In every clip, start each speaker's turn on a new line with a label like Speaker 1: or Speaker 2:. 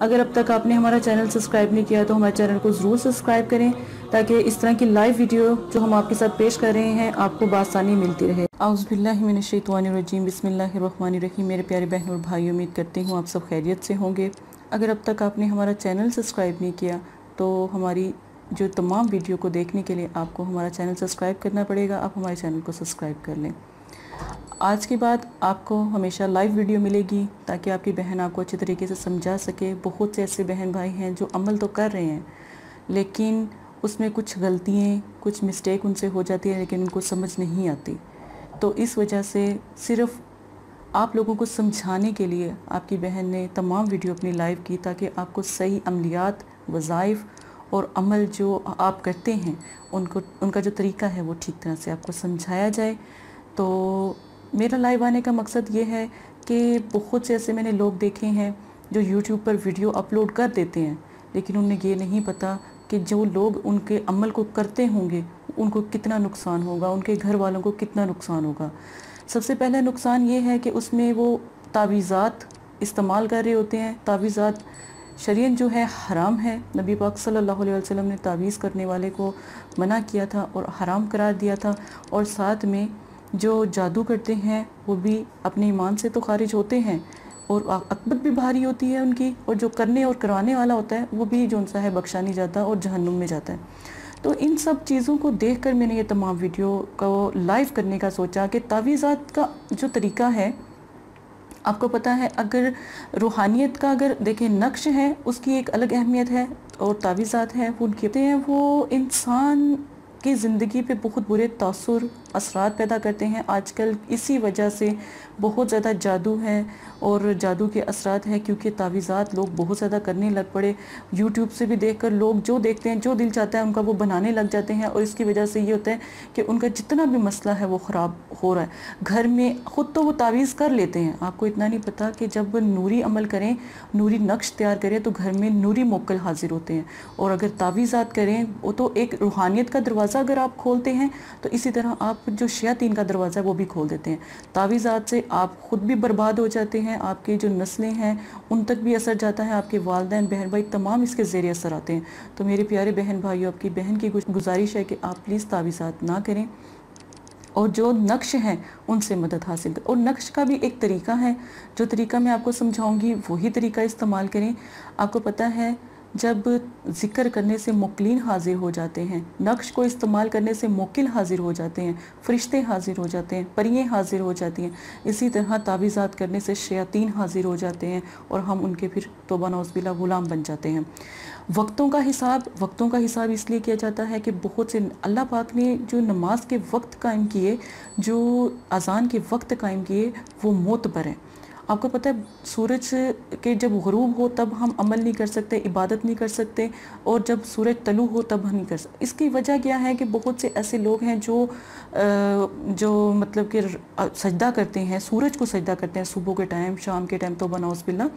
Speaker 1: अगर अब तक आपने हमारा चैनल सब्सक्राइब नहीं किया तो हमारे चैनल को ज़रूर सब्सक्राइब करें ताकि इस तरह की लाइव वीडियो जो हम आपके साथ पेश कर रहे हैं आपको बासानी मिलती रहे। आउज़बिल्लिमिनशैतवानरजीम बिस्मिल्लाहिर्रहमानिर्रहीम मेरे प्यारे बहन और भाई उम्मीद करती हूँ आप सब खैरियत से होंगे। अगर अब तक आपने हमारा चैनल सब्सक्राइब नहीं किया तो हमारी जो तमाम वीडियो को देखने के लिए आपको हमारा चैनल सब्सक्राइब करना पड़ेगा। आप हमारे चैनल को सब्सक्राइब कर लें। आज के बाद आपको हमेशा लाइव वीडियो मिलेगी ताकि आपकी बहन आपको अच्छे तरीके से समझा सके। बहुत से ऐसे बहन भाई हैं जो अमल तो कर रहे हैं, लेकिन उसमें कुछ गलतियाँ, कुछ मिस्टेक उनसे हो जाती है, लेकिन उनको समझ नहीं आती। तो इस वजह से सिर्फ़ आप लोगों को समझाने के लिए आपकी बहन ने तमाम वीडियो अपनी लाइव की ताकि आपको सही अमलियात, वज़ाइफ और अमल जो आप करते हैं, उनको, उनका जो तरीका है वो ठीक तरह से आपको समझाया जाए। तो मेरा लाइव आने का मकसद ये है कि बहुत से ऐसे मैंने लोग देखे हैं जो यूट्यूब पर वीडियो अपलोड कर देते हैं, लेकिन उन्हें ये नहीं पता कि जो लोग उनके अमल को करते होंगे, उनको कितना नुकसान होगा, उनके घर वालों को कितना नुकसान होगा। सबसे पहला नुकसान ये है कि उसमें वो तावीज़ात इस्तेमाल कर रहे होते हैं। तावीज़ात शरीयत जो है हराम है। नबी पाक सल्लल्लाहु अलैहि वसल्लम ने तावीज़ करने वाले को मना किया था और हराम करार दिया था। और साथ में जो जादू करते हैं, वो भी अपने ईमान से तो खारिज होते हैं और अकबत भी भारी होती है उनकी और जो करने और करवाने वाला होता है, वो भी जो सा है बख्शा नहीं जाता और जहन्नुम में जाता है। तो इन सब चीज़ों को देखकर मैंने ये तमाम वीडियो को लाइव करने का सोचा कि तावीज़ात का जो तरीका है आपको पता है, अगर रूहानियत का अगर देखें, नक्श है, उसकी एक अलग अहमियत है और तावीज़ात हैं, वो उनके हैं वो इंसान की ज़िंदगी पे बहुत बुरे तासर, असरात पैदा करते हैं। आजकल इसी वजह से बहुत ज़्यादा जादू है और जादू के असरात हैं क्योंकि तावीज़ात लोग बहुत ज़्यादा करने लग पड़े। यूट्यूब से भी देखकर लोग जो देखते हैं, जो दिल चाहता है, उनका वो बनाने लग जाते हैं और इसकी वजह से ये होता है कि उनका जितना भी मसला है वो ख़राब हो रहा है। घर में ख़ुद तो वो तावीज़ कर लेते हैं। आपको इतना नहीं पता कि जब नूरी अमल करें, नूरी नक्श तैयार करें तो घर में नूरी मोकल हाजिर होते हैं। और अगर तावीज़ात करें, वो तो एक रूहानियत का दरवाज़ा अगर आप खोलते हैं तो इसी तरह आप जो शयातीन का दरवाज़ा है, वो भी खोल देते हैं। तावीज़ात से आप ख़ुद भी बर्बाद हो जाते हैं, आपके जो नस्लें हैं, उन तक भी असर जाता है, आपके वालदेन, बहन भाई तमाम इसके ज़ेर असर आते हैं। तो मेरे प्यारे बहन भाइयों, आपकी बहन की गुजारिश है कि आप प्लीज़ तावीज़ात ना करें और जो नक्श हैं, उनसे मदद हासिल कर। और नक्श का भी एक तरीका है। जो तरीका मैं आपको समझाऊँगी, वही तरीका इस्तेमाल करें। आपको पता है जब ज़िक्र करने से मुकलिन हाजिर हो जाते हैं, नक्श को इस्तेमाल करने से मुकिल हाजिर हो जाते हैं, फ़रिश्ते हाजिर हो जाते हैं, परियाँ हाजिर हो जाती हैं। इसी तरह तावीज़ात करने से शयातीन हाजिर हो जाते हैं और हम उनके फिर तोबा नौजबिल्ला ग़ुलाम बन जाते हैं। वक्तों का हिसाब, वक्तों का हिसाब इसलिए किया जाता है कि बहुत से अल्लाह पाक ने जो नमाज़ के वक्त कायम किए, जो अजान के वक्त कायम किए, वो मोतबर हैं। आपको पता है, सूरज के जब गरूब हो, तब हम अमल नहीं कर सकते, इबादत नहीं कर सकते, और जब सूरज तलु हो, तब हम नहीं कर सकते। इसकी वजह क्या है कि बहुत से ऐसे लोग हैं जो जो मतलब कि सजदा करते हैं, सूरज को सजदा करते हैं, सुबह के टाइम, शाम के टाइम तो बनाउस बिल्ला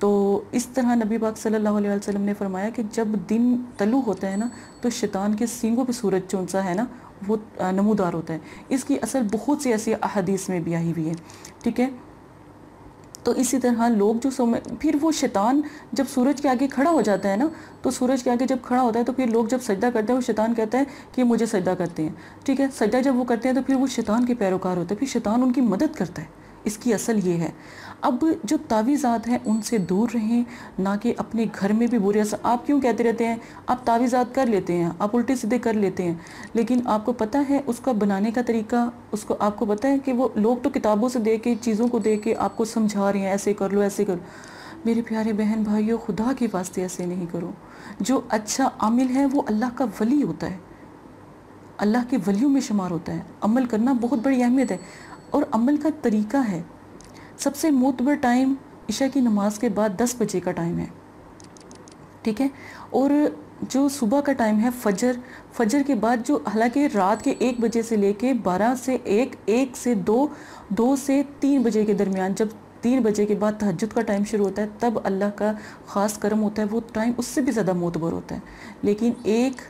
Speaker 1: तो इस तरह नबी पाक सल्लल्लाहु अलैहि वसल्लम ने फरमाया कि जब दिन तलु होता है ना तो शैतान के सींगों पे सूरज सा है ना, वो नमूदार होता है। इसकी असर बहुत सी ऐसी अहदीस में भी आई हुई है, ठीक है? तो इसी तरह लोग जो समय फिर वो शैतान जब सूरज के आगे खड़ा हो जाता है ना तो सूरज के आगे जब खड़ा होता है तो फिर लोग जब सजदा करते हैं, वो शैतान कहता है कि मुझे सजदा करते हैं। ठीक है? सजदा जब वो करते हैं तो फिर वो शैतान के पैरोकार होते हैं, फिर शैतान उनकी मदद करता है। इसकी असल ये है। अब जो तावीज़ात हैं, उनसे दूर रहें, ना कि अपने घर में भी बुरे असर आप क्यों कहते रहते हैं? आप तावीज़ात कर लेते हैं, आप उल्टे सीधे कर लेते हैं। लेकिन आपको पता है, उसका बनाने का तरीका, उसको, आपको पता है कि वो लोग तो किताबों से दे के, चीज़ों को दे के आपको समझा रहे हैं, ऐसे कर लो, ऐसे कर। मेरे प्यारे बहन भाइयों, खुदा के वास्ते ऐसे नहीं करो। जो अच्छा आमिल है, वो अल्लाह का वली होता है। अल्लाह के वलियों में शुमार होता है। अमल करना बहुत बड़ी अहमियत है। और अमल का तरीका है। सबसे मोतबर टाइम ईशा की नमाज़ के बाद दस बजे का टाइम है। ठीक है? और जो सुबह का टाइम है, फजर फजर के बाद जो, हालाँकि रात के एक बजे से लेके बारह से एक एक से दो दो से तीन बजे के दरमियान जब तीन बजे के बाद तहजद का टाइम शुरू होता है, तब अल्लाह का ख़ास करम होता है, वो टाइम उससे भी ज़्यादा मोतबर होता है। लेकिन एक,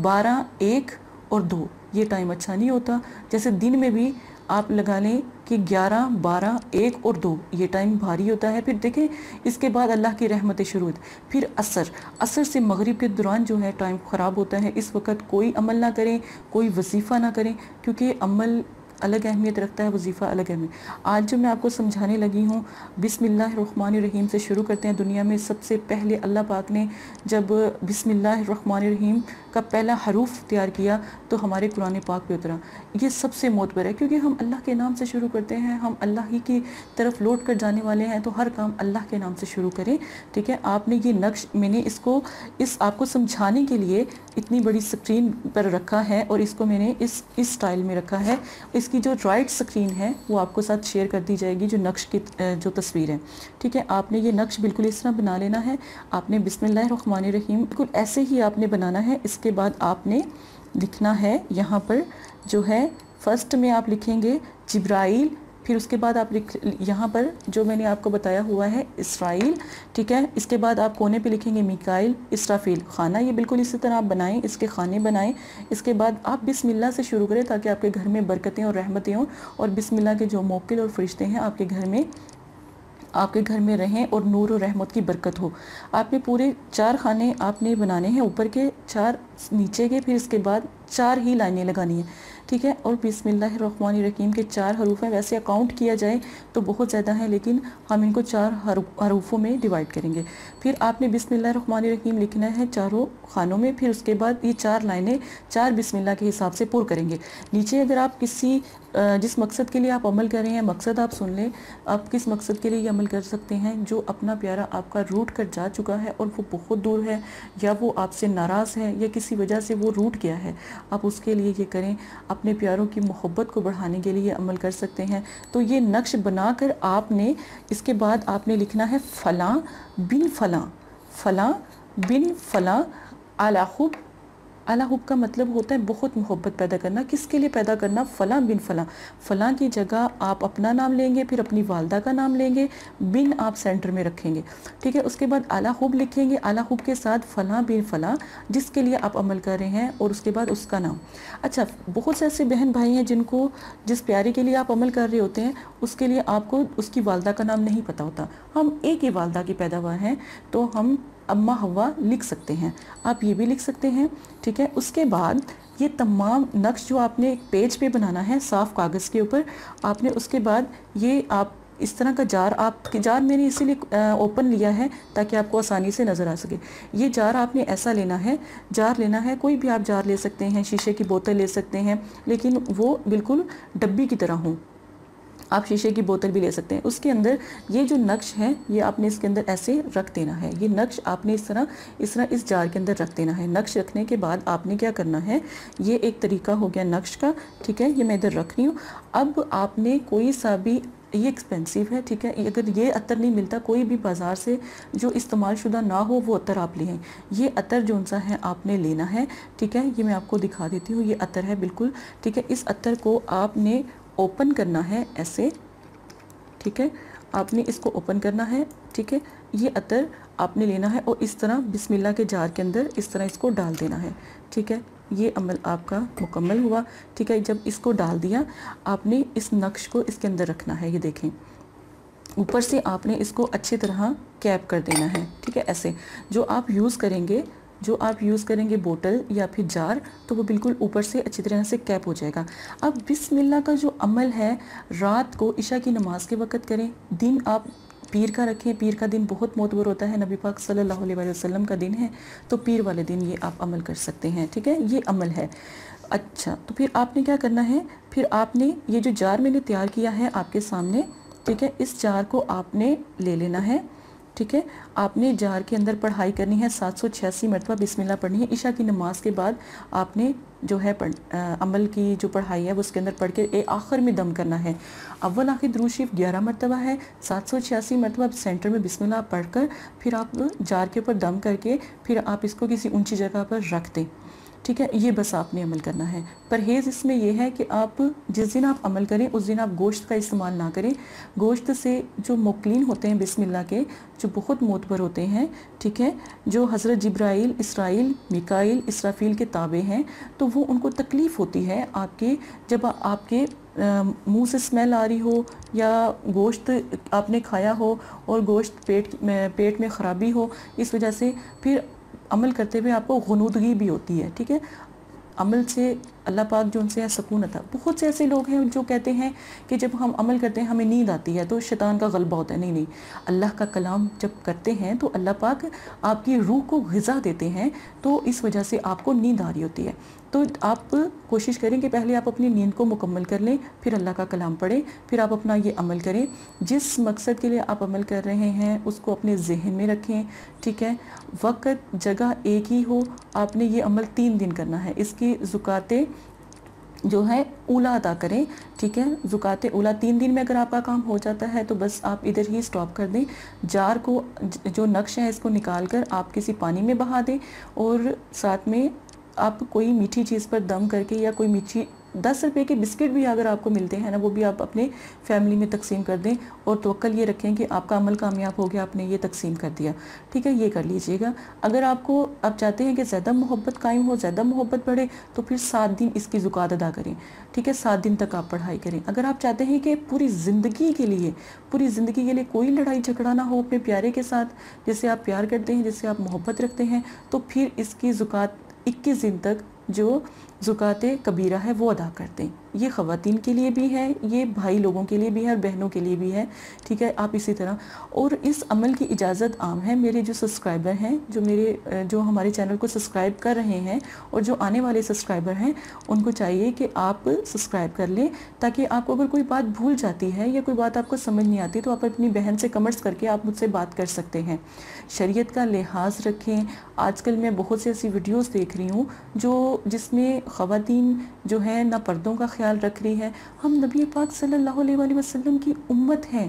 Speaker 1: बारह, एक और दो, ये टाइम अच्छा नहीं होता। जैसे दिन में भी आप लगा लें कि 11, 12, एक और दो ये टाइम भारी होता है। फिर देखें इसके बाद अल्लाह की रहमतें शुरू होती फिर असर। असर से मगरिब के दौरान जो है टाइम ख़राब होता है। इस वक्त कोई अमल ना करें कोई वजीफ़ा ना करें क्योंकि अमल अलग अहमियत रखता है वजीफ़ा अलग अहमियत आज जो मैं आपको समझाने लगी हूँ बिसमीम से शुरू करते हैं दुनिया में। सबसे पहले अल्लाह पाक ने जब बिसमीम का पहला हरूफ तैयार किया तो हमारे कुरान पाक पे उतरा। ये सबसे मोतबर है, क्योंकि हम अल्लाह के नाम से शुरू करते हैं, हम अल्लाह ही की तरफ़ लौट कर जाने वाले हैं तो हर काम अल्लाह के नाम से शुरू करें, ठीक है? आपने ये नक्श, मैंने इसको, इस आपको समझाने के लिए इतनी बड़ी स्क्रीन पर रखा है, और इसको मैंने इस इस स्टाइल में रखा है। इसकी जो राइट स्क्रीन है, वो आपको साथ शेयर कर दी जाएगी, जो नक्श की जो तस्वीर है, ठीक है? आपने ये नक्श बिल्कुल इस तरह बना लेना है, आपने बिसमिल्लाम बिल्कुल ऐसे ही आपने बनाना है इसके बाद आपने लिखना है यहाँ पर, जो है फ़र्स्ट में आप लिखेंगे जिब्राइल, फिर उसके बाद आप लिख, यहाँ पर जो मैंने आपको बताया हुआ है इसराइल, ठीक है? इसके बाद आप कोने पे लिखेंगे मिकाइल इसराफील खाना। ये बिल्कुल इसी तरह आप बनाएँ, इसके खाने बनाएँ। इसके बाद आप बिस्मिल्लाह से शुरू करें ताकि आपके घर में बरकतें और रहमतें हों और बिस्मिल्लाह के जो मोकिल और फरिश्ते हैं आपके घर में आपके घर में रहें और नूर और रहमत की बरकत हो। आपने पूरे चार खाने आपने बनाने हैं। ऊपर के चार, नीचे के, फिर इसके बाद चार ही लाइनें लगानी है। ठीक है? और बिसमीम के चार हरूफ हैं। वैसे अकाउंट किया जाए तो बहुत ज़्यादा है, लेकिन हम इनको चार हरूफों में डिवाइड करेंगे। फिर आपने बिसमीम लिखना है चारों खानों में, फिर उसके बाद ये चार लाइनें, चार बिस्मिल्लाह के हिसाब से पुर करेंगे। नीचे अगर आप किसी जिस मकसद के लिए आप अमल कर रहे हैं, मकसद आप सुन लें, आप किस मकसद के लिए ये अमल कर सकते हैं, जो अपना प्यारा आपका रूट कर जा चुका है और वो बहुत दूर है, या वो आपसे नाराज़ है, या किसी वजह से वो रूट गया है, आप उसके लिए ये करें। अपने प्यारों की मोहब्बत को बढ़ाने के लिए अमल कर सकते हैं। तो ये नक्श बनाकर आपने, इसके बाद आपने लिखना है फ़लाँ बिन फलां। फलां बिन फ़लाँ आलाखुब अला हुब का मतलब होता है बहुत मोहब्बत पैदा करना। किसके लिए पैदा करना? फ़लाँ बिन फ़लाँ। फ़लाँ की जगह आप अपना नाम लेंगे, फिर अपनी वालदा का नाम लेंगे, बिन आप सेंटर में रखेंगे। ठीक है, उसके बाद अला हुब लिखेंगे। अला हुब के साथ फ़लाँ बिन फ़लाँ, जिसके लिए आप अमल कर रहे हैं, और उसके बाद उसका नाम। अच्छा बहुत से ऐसे बहन भाई हैं जिनको, जिस प्यारे के लिए आप अमल कर रहे होते हैं, उसके लिए आपको उसकी वालदा का नाम नहीं पता होता। हम एक ही वालदा की पैदावार हैं तो हम अम्मा हवा लिख सकते हैं। आप ये भी लिख सकते हैं, ठीक है? उसके बाद ये तमाम नक्श जो आपने एक पेज पे बनाना है, साफ़ कागज़ के ऊपर, आपने उसके बाद ये आप इस तरह का जार आप जार मैंने इसीलिए ओपन लिया है ताकि आपको आसानी से नज़र आ सके। ये जार आपने ऐसा लेना है, जार लेना है, कोई भी आप जार ले सकते हैं, शीशे की बोतल ले सकते हैं, लेकिन वो बिल्कुल डब्बी की तरह हो। आप शीशे की बोतल भी ले सकते हैं। उसके अंदर ये जो नक्श है, ये आपने इसके अंदर ऐसे रख देना है। ये नक्श आपने इस तरह इस तरह इस जार के अंदर रख देना है। नक्श रखने के बाद आपने क्या करना है, ये एक तरीका हो गया नक्श का, ठीक है? ये मैं इधर रख रही हूँ। अब आपने कोई सा भी, ये एक्सपेंसिव है, ठीक है? अगर ये अतर नहीं मिलता, कोई भी बाज़ार से जो इस्तेमाल शुदा ना हो, वो अतर आप लें ये अतर जो सा है, आपने लेना है, ठीक है? ये मैं आपको दिखा देती हूँ। ये अतर है, बिल्कुल, ठीक है? इस अतर को आपने ओपन करना है ऐसे, ठीक है? आपने इसको ओपन करना है, ठीक है? ये अतर आपने लेना है और इस तरह बिस्मिल्लाह के जार के अंदर इस तरह इसको डाल देना है, ठीक है? ये अमल आपका मुकम्मल हुआ, ठीक है? जब इसको डाल दिया, आपने इस नक्श को इसके अंदर रखना है, ये देखें। ऊपर से आपने इसको अच्छी तरह कैप कर देना है, ठीक है? ऐसे, जो आप यूज़ करेंगे जो आप यूज़ करेंगे बोतल या फिर जार तो वो बिल्कुल ऊपर से अच्छी तरह से कैप हो जाएगा। अब बिस्मिल्लाह का जो अमल है, रात को ईशा की नमाज़ के वक़्त करें। दिन आप पीर का रखें। पीर का दिन बहुत मोतबर होता है। नबी पाक सल्लल्लाहु अलैहि वसल्लम का दिन है तो पीर वाले दिन ये आप अमल कर सकते हैं, ठीक है? ये अमल है। अच्छा तो फिर आपने क्या करना है? फिर आपने ये जो जार मैंने तैयार किया है आपके सामने, ठीक है? इस जार को आपने ले लेना है। ठीक है? आपने जार के अंदर पढ़ाई करनी है सात सौ छियासी मरतबा बिस्मिल्लाह पढ़नी है। ईशा की नमाज़ के बाद आपने जो है पढ़, अमल की जो पढ़ाई है वो उसके अंदर पढ़ के आखिर में दम करना है। अव्वल आखिर द्रूशिफ ग्यारह मरतबा है सात सौ छियासी मरतबा सेंटर में बिस्मिल्लाह पढ़कर फिर आप जार के ऊपर दम करके फिर आप इसको किसी ऊँची जगह पर रख दें। ठीक है, ये बस आपने अमल करना है। परहेज़ इसमें यह है कि आप जिस दिन आप अमल करें, उस दिन आप गोश्त का इस्तेमाल ना करें। गोश्त से जो मोकलिन होते हैं, बिस्मिल्लाह के, जो बहुत मोतबर होते हैं, ठीक है, जो हज़रत जब्राइल, इसराइल, मिकाइल, इसराफील के ताबे हैं तो वो उनको तकलीफ़ होती है आपके, जब आपके मुँह से स्मेल आ रही हो या गोश्त आपने खाया हो और गोश्त पेट में पेट में ख़राबी हो, इस वजह से फिर अमल करते हुए आपको गनूदगी भी होती है ठीक है? अमल से अल्लाह पाक जो उनसे सुकून आता बहुत से ऐसे लोग हैं जो कहते हैं कि जब हम अमल करते हैं, हमें नींद आती है तो शैतान का गलबा होता है। नहीं नहीं। अल्लाह का कलाम जब करते हैं तो अल्लाह पाक आपकी रूह को गज़ा देते हैं तो इस वजह से आपको नींद आ रही होती है। तो आप कोशिश करें कि पहले आप अपनी नींद को मुकम्मल कर लें, फिर अल्लाह का कलाम पढ़ें, फिर आप अपना ये अमल करें। जिस मकसद के लिए आप अमल कर रहे हैं, उसको अपने जहन में रखें, ठीक है? वक्त, जगह एक ही हो, आपने ये अमल तीन दिन करना है। इसकी ज़ुकातें जो है ओला अदा करें, ठीक है? जुकाते ओला तीन दिन में अगर आपका काम हो जाता है तो बस आप इधर ही स्टॉप कर दें। जार को, जो नक्श है, इसको निकाल कर आप किसी पानी में बहा दें और साथ में आप कोई मीठी चीज़ पर दम करके या कोई मीठी दस रुपये के बिस्किट भी अगर आपको मिलते हैं ना, वो भी आप अपने फैमिली में तकसीम कर दें और तोक्ल ये रखें कि आपका अमल कामयाब हो गया, आपने ये तकसीम कर दिया। ठीक है, ये कर लीजिएगा। अगर आपको, आप चाहते हैं कि ज़्यादा मोहब्बत कायम हो, ज़्यादा मोहब्बत बढ़े तो फिर सात दिन इसकी ज़ुकात अदा करें। ठीक है, सात दिन तक आप पढ़ाई करें। अगर आप चाहते हैं कि पूरी ज़िंदगी के लिए, पूरी ज़िंदगी के लिए कोई लड़ाई झगड़ा ना हो अपने प्यारे के साथ जिससे आप प्यार करते हैं जिससे आप मोहब्बत रखते हैं तो फिर इसकी ज़ुकात इक्कीस दिन तक जो ज़ुकात कबीरा है वो अदा करते हैं। ये ख़वातीन के लिए भी है, ये भाई लोगों के लिए भी है और बहनों के लिए भी है, ठीक है? आप इसी तरह। और इस अमल की इजाज़त आम है। मेरे जो सब्सक्राइबर हैं, जो मेरे जो हमारे चैनल को सब्सक्राइब कर रहे हैं और जो आने वाले सब्सक्राइबर हैं, उनको चाहिए कि आप सब्सक्राइब कर लें ताकि आपको अगर कोई बात भूल जाती है या कोई बात आपको समझ नहीं आती तो आप अपनी बहन से कमेंट्स करके आप मुझसे बात कर सकते हैं। शरीयत का लिहाज रखें। आजकल मैं बहुत सी ऐसी वीडियोस देख रही हूँ जो जिसमें ख़वातीन जो है, ना पर्दों का ख्याल रख रही है। हम नबी पाक सल्लल्लाहु अलैहि वसल्लम की उम्मत हैं।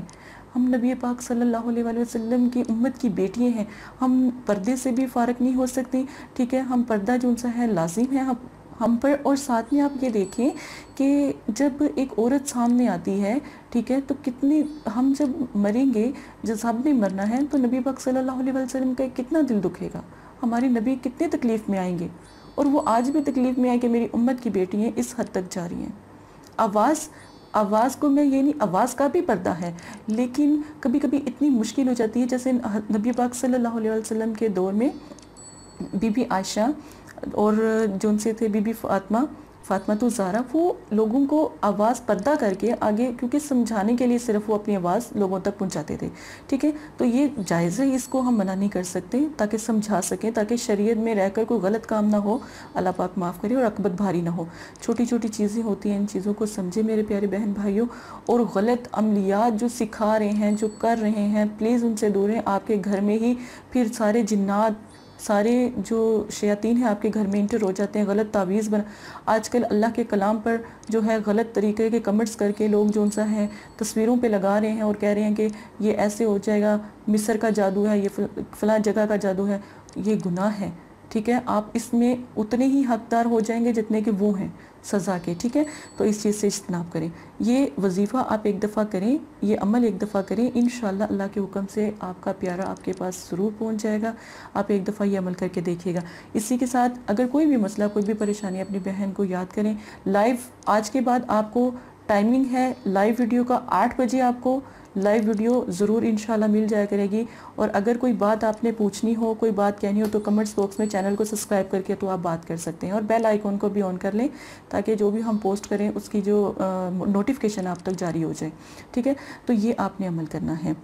Speaker 1: हम नबी पाक सल्लल्लाहु अलैहि वसल्लम की उम्मत की बेटियाँ हैं। हम पर्दे से भी फ़ारक नहीं हो सकती, ठीक है? हम पर्दा जो सा है लाजिम है। हम हम पर और साथ में आप ये देखें कि जब एक औरत सामने आती है, ठीक है? तो कितनी, हम जब मरेंगे, जब सबने मरना है तो नबी पाक सल्लल्लाहु अलैहि वसल्लम का कितना दिल दुखेगा? हमारे नबी कितने तकलीफ़ में आएँगे? और वो आज भी तकलीफ़ में आए कि मेरी उम्मत की बेटियाँ इस हद तक जा रही हैं। आवाज़ आवाज़ को मैं ये नहीं आवाज़ का भी पर्दा है, लेकिन कभी कभी इतनी मुश्किल हो जाती है, जैसे नबी पाक सल्लल्लाहु अलैहि वसल्लम के दौर में बीबी आयशा और जो उनसे थे, बीबी फातमा फातमा तो ज़ारा, वो लोगों को आवाज़ पर्दा करके आगे, क्योंकि समझाने के लिए सिर्फ़ वो अपनी आवाज़ लोगों तक पहुंचाते थे, ठीक है? तो ये जायज़ है, इसको हम मना नहीं कर सकते, ताकि समझा सकें, ताकि शरीयत में रहकर कोई गलत काम ना हो, अल्लाह पाक माफ़ करे और अकबत भारी ना हो। छोटी छोटी चीज़ें होती हैं, इन चीज़ों को समझे मेरे प्यारे बहन भाइयों, और गलत अमलियात जो सिखा रहे हैं, जो कर रहे हैं, प्लीज़ उनसे दूर हैं आपके घर में ही फिर सारे जिन्नात सारे जो शयातीन हैं आपके घर में इंटर हो जाते हैं, गलत तावीज़ बना, आजकल अल्लाह के कलाम पर जो है गलत तरीके के कमेंट्स करके लोग जो सा हैं, तस्वीरों पे लगा रहे हैं और कह रहे हैं कि ये ऐसे हो जाएगा, मिस्र का जादू है, ये फला जगह का जादू है, ये गुनाह है। ठीक है? आप इसमें उतने ही हकदार हो जाएँगे जितने कि वो हैं सज़ा के, ठीक है? तो इस चीज़ से इज्तनाब करें। ये वजीफ़ा आप एक दफ़ा करें, ये अमल एक दफ़ा करें इन अल्लाह के हुक्म से आपका प्यारा आपके पास ज़रूर पहुँच जाएगा। आप एक दफ़ा ये अमल करके देखिएगा। इसी के साथ अगर कोई भी मसला, कोई भी परेशानी अपनी बहन को याद करें, लाइव आज के बाद आपको टाइमिंग है, लाइव वीडियो का आठ बजे आपको लाइव वीडियो ज़रूर इन मिल जाया करेगी। और अगर कोई बात आपने पूछनी हो, कोई बात कहनी हो तो कमेंट्स बॉक्स में चैनल को सब्सक्राइब करके तो आप बात कर सकते हैं। और बेल आइकॉन को भी ऑन कर लें, ताकि जो भी हम पोस्ट करें, उसकी जो नोटिफिकेशन आप तक जारी हो जाए। ठीक है? तो ये आपने अमल करना है।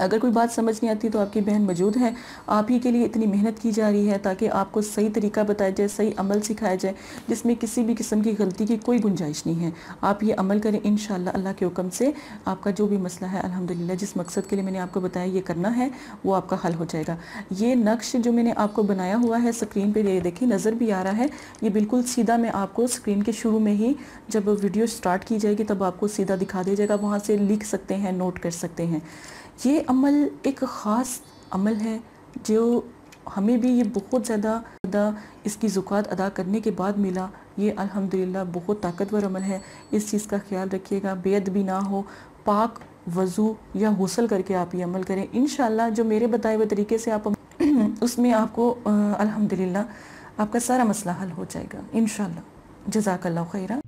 Speaker 1: अगर कोई बात समझ नहीं आती तो आपकी बहन मौजूद है। आप ही के लिए इतनी मेहनत की जा रही है ताकि आपको सही तरीका बताया जाए, सही अमल सिखाया जाए, जिसमें किसी भी किस्म की गलती की कोई गुंजाइश नहीं है। आप ये अमल करें इन अल्लाह के हुक्म से। आपका जो भी मसला है अलहमदिल्ला जिस मकसद के लिए मैंने आपको बताया ये करना है, वो आपका हल हो जाएगा। ये नक्श जो मैंने आपको बनाया हुआ है स्क्रीन पर ये देखिए, नज़र भी आ रहा है। ये बिल्कुल सीधा मैं आपको स्क्रीन के शुरू में ही जब वीडियो स्टार्ट की जाएगी, तब आपको सीधा दिखा दिया जाएगा। वहाँ से लिख सकते हैं, नोट कर सकते हैं। ये अमल एक ख़ास अमल है जो हमें भी ये बहुत ज़्यादा इसकी ज़ुकात अदा करने के बाद मिला। ये अल्हम्दुलिल्लाह बहुत ताकतवर अमल है। इस चीज़ का ख्याल रखिएगा बेद भी ना हो, पाक वज़ू या गसल करके आप ये अमल करें। इन जो मेरे बताए हुए तरीके से आप उसमें आपको अल्हम्दुलिल्लाह आपका सारा मसला हल हो जाएगा इन जजाकल्ला खैरा